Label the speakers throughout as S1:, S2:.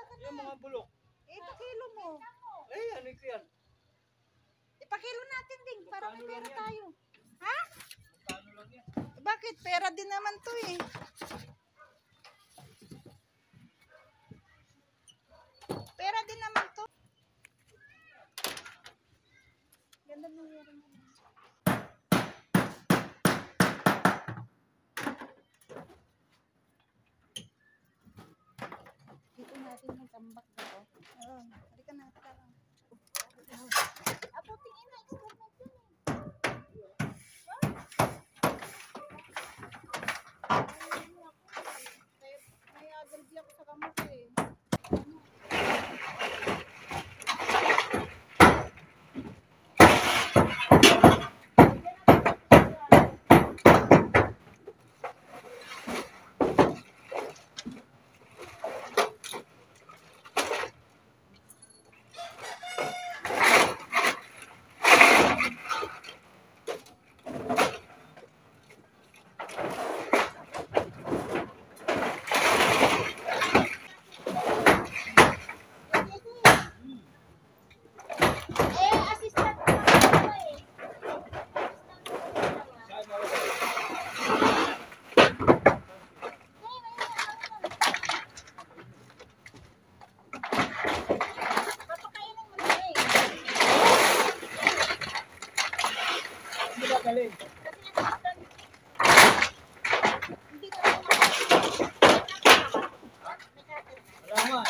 S1: ka
S2: Yung mga bulok.
S1: Eh, ipakilo mo.
S2: Eh, ano ko yan?
S1: Ipakilo natin din para may
S2: Magkano lang
S1: pera
S2: yan?
S1: tayo. Ha?
S2: Paano lang yan?
S1: Bakit? Pera din naman to eh. Pera din naman to. Ganda ng yero mo. Natin yung tambak dito. Oo. Halika na. Tara. Apo, tingin na. Experiment yun eh. May allergy ako sa kamot eh. Eh, assistant ko ako eh.
S2: Saan na
S1: Papakainin mo na eh.
S2: Hindi ba galing?
S1: Hindi ka naman
S2: Wala nga.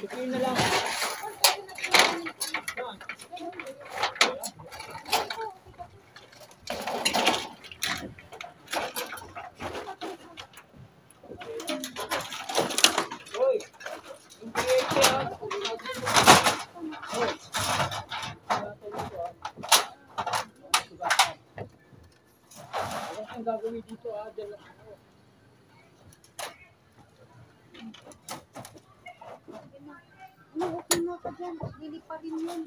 S2: Lupiin na lang. Saan? Hoy! Yung kuryente ah. Hoy! Wala tayo dito, ah. Sugatan. Ano gagawin dito ah? Ako.
S1: Ano, okay na ka dyan. Lili pa rin ano na?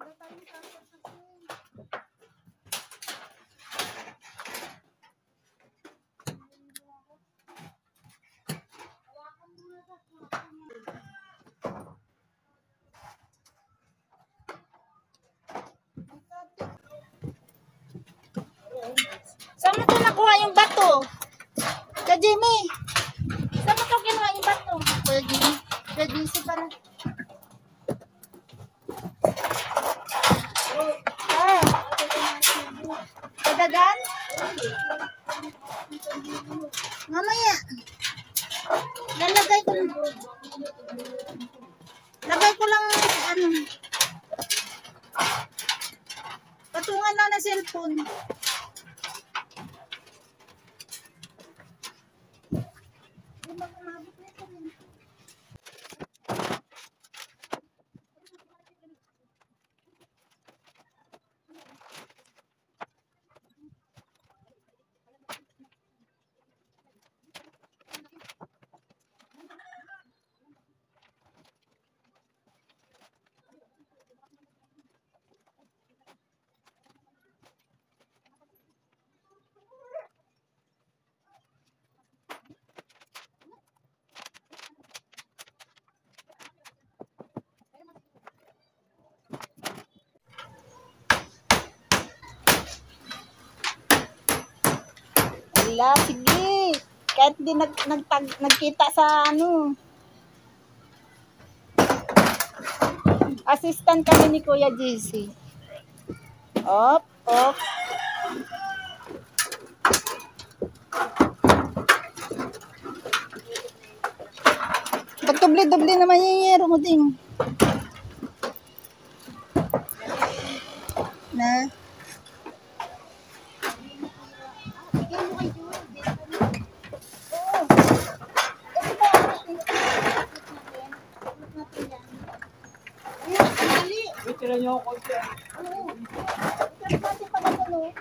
S1: Wala tayong sasasasin. Hawakan mo na sa hawakan mo. Saan mo ito nakuha yung bato? Ka Jimmy. Saan mo ito kinuha yung bato? Kuya Jimmy. Kuya Jimmy para. Ah. Kadagan? Mamaya. Lalagay ko. Lagay ko lang ano. Patungan lang na cellphone. Di ba kumabot nito rin? Wala, sige. Kahit di nag, nagtag, nagkita sa ano. Assistant kami ni Kuya JC. Op, op. Pag dubli-dubli naman yung yero mo din. Na? Bigay mo kay Joel. Oo. Ito ba? natin yan. Ayun, mali.
S2: May tira niyo ako.
S1: Oo. Ikot natin pala ito yan,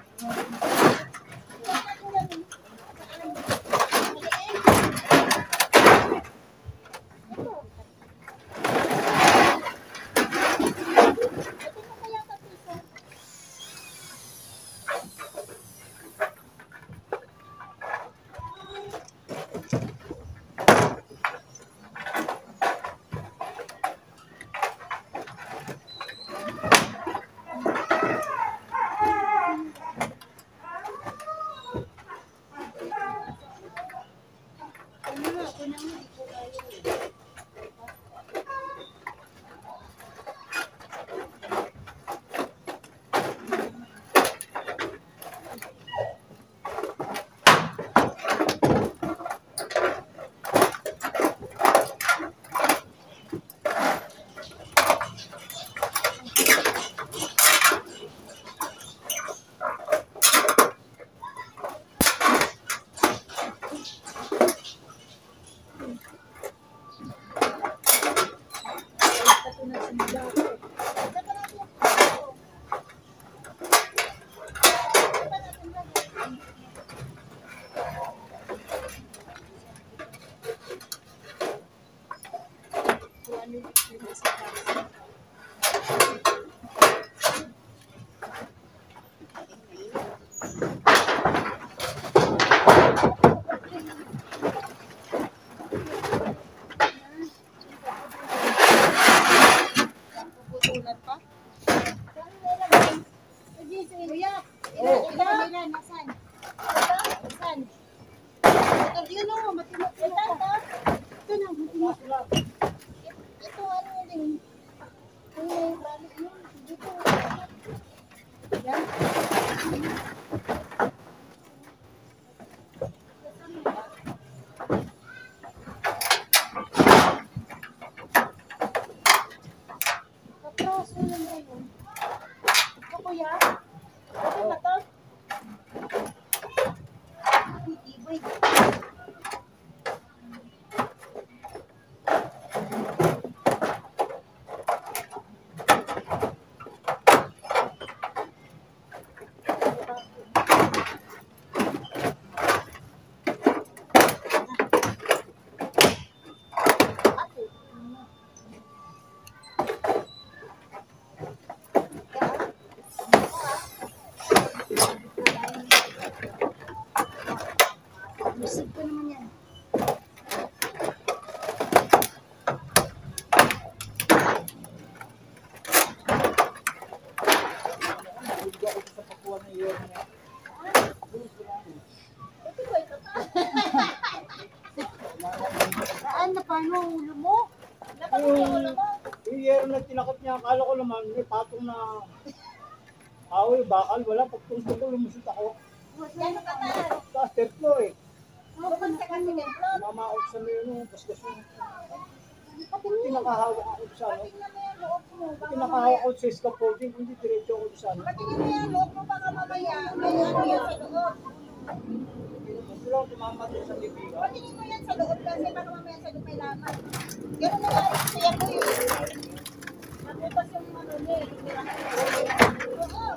S1: Kuya, ilan, ilan, ilan, nasan? Nasan? Ito, yun o, matino-tino pa. Ito na, matino. Ito, ano yun. Ano yung balik yun? Dito. Yan. Kapraso yun na yun. Ito, kuya. Ito na to. Ay, ibay. Musik ko naman yan.
S2: Hindi ako sa pakuha ng iyo niya.
S1: Ito ba ito? Saan na paano ang ulo mo? Napagod yung ulo mo?
S2: Yung yero na tinakot niya, akala ko naman may patong na away, bakal, wala. Pagtungtong ko, lumusot ako.
S1: Gano'n ka taas?
S2: Tapos third floor eh.
S1: Bukod sa kasi ng plot.
S2: Mamaot sa meron nung basgas yun. Pinakahawak ako sa ano.
S1: Mo mo. Mamaya.
S2: ako sa scaffolding, hindi diretso ako sa ano.
S1: Patingnan mo yung loob mo. Baka mamaya. May ano yun sa loob.
S2: Gusto lang tumamatay sa bibigan.
S1: Patingin mo yan sa loob kasi baka mamaya sa loob may laman. Gano'n na nga rin siya ko yun. Nabutas yung ano niya. Oo.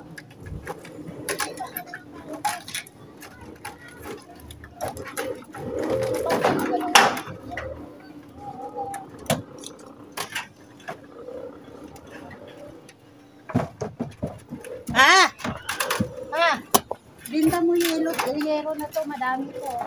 S1: Ah! Ah! Binta mo yelo, yero na to,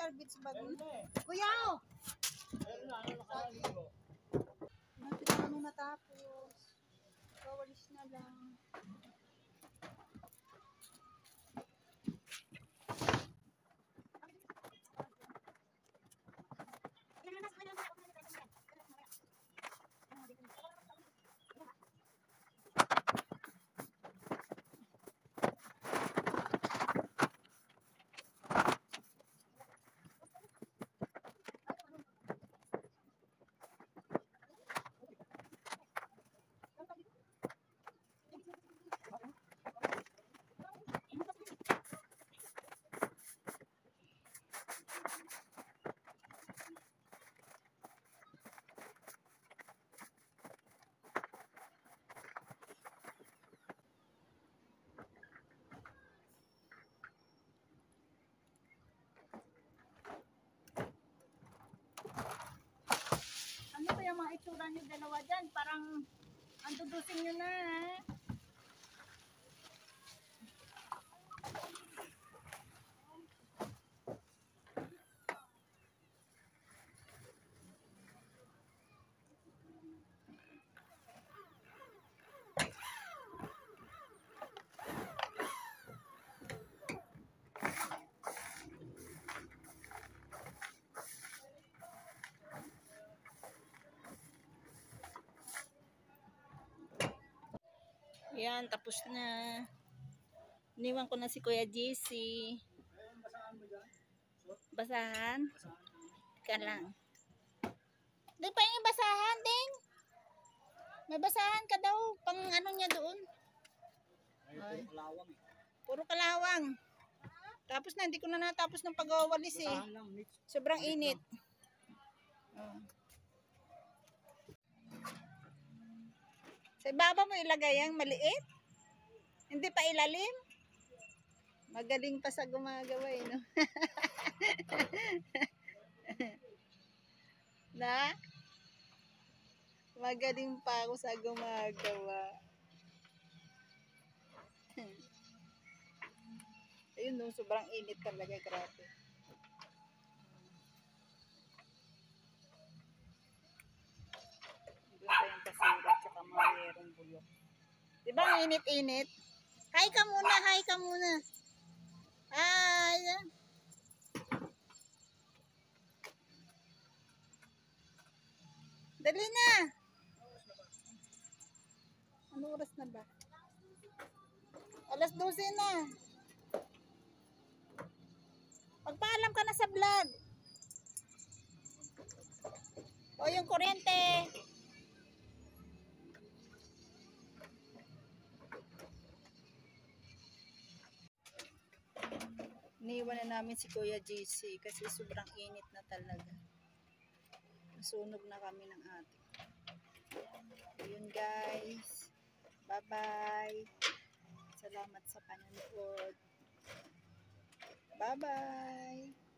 S1: Na
S2: eh.
S1: Kuya!
S2: Meron na, ano?
S1: Bakit kami matapos? Kawalis na lang. Ano kaya mga itsura niyo dalawa dyan? Parang ang dudusin niyo na eh. Yan, tapos na. Iniwan ko na si Kuya JC.
S2: Basahan?
S1: Teka lang. Di pa yung basahan, Ding? May basahan ka daw. Pang ano niya doon.
S2: Ay, ito kalawang eh.
S1: Puro kalawang. Tapos na, hindi ko na natapos ng pagwawalis eh. Sobrang init. Oh. Sa ibaba mo ilagay ang maliit? Hindi pa ilalim? Magaling pa sa gumagawa eh, no? na? Magaling pa ako sa gumagawa. Ayun no, sobrang init talaga, grabe. Doon merong bulok. Di ba ang init-init? Hi ka muna, hi ka muna. Hi. Dali na. Ano oras na ba? Alas 12 na. Pagpaalam ka na sa vlog. O yung kuryente. Iniwan na namin si Kuya JC kasi sobrang init na talaga. Nasunog na kami ng ate. Ayun guys. Bye-bye. Salamat sa panonood. Bye-bye.